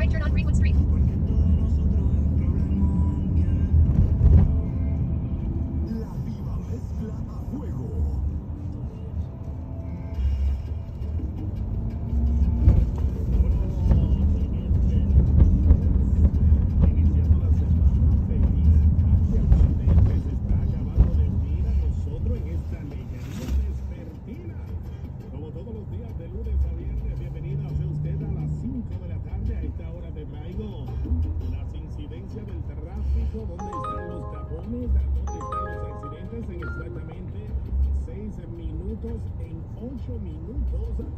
right turn on Greenwood Street. de dónde están los tapones, dónde están los accidentes en exactamente 6 minutos, en 8 minutos.